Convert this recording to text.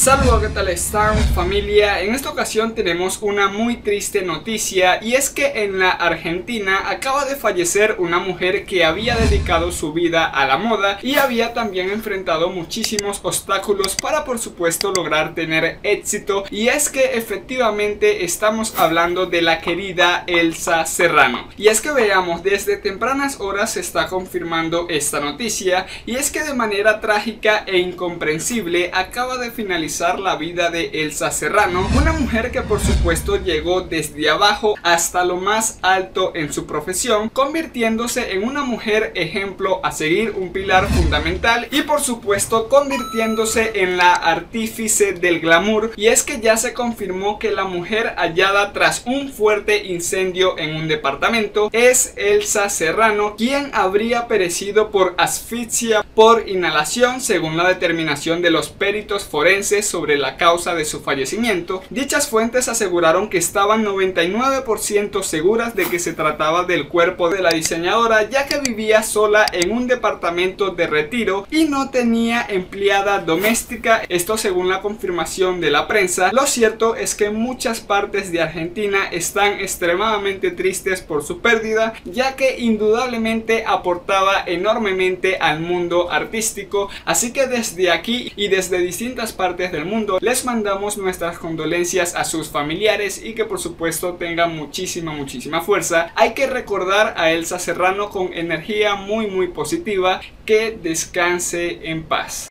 Saludos, ¿qué tal están familia? En esta ocasión tenemos una muy triste noticia y es que en la Argentina acaba de fallecer una mujer que había dedicado su vida a la moda y había también enfrentado muchísimos obstáculos para por supuesto lograr tener éxito y es que efectivamente estamos hablando de la querida Elsa Serrano. Y es que veamos, desde tempranas horas se está confirmando esta noticia y es que de manera trágica e incomprensible acaba de finalizar la vida de Elsa Serrano, una mujer que por supuesto llegó desde abajo hasta lo más alto en su profesión, convirtiéndose en una mujer ejemplo a seguir, un pilar fundamental y por supuesto convirtiéndose en la artífice del glamour. Y es que ya se confirmó que la mujer hallada tras un fuerte incendio en un departamento es Elsa Serrano, quien habría perecido por asfixia por inhalación según la determinación de los peritos forenses sobre la causa de su fallecimiento, dichas fuentes aseguraron que estaban 99% seguras de que se trataba del cuerpo de la diseñadora ya que vivía sola en un departamento de retiro y no tenía empleada doméstica, esto según la confirmación de la prensa. Lo cierto es que muchas partes de Argentina están extremadamente tristes por su pérdida ya que indudablemente aportaba enormemente al mundo artístico, así que desde aquí y desde distintas del mundo. Les mandamos nuestras condolencias a sus familiares y que por supuesto tengan muchísima, muchísima fuerza. Hay que recordar a Elsa Serrano con energía muy, muy positiva. Que descanse en paz.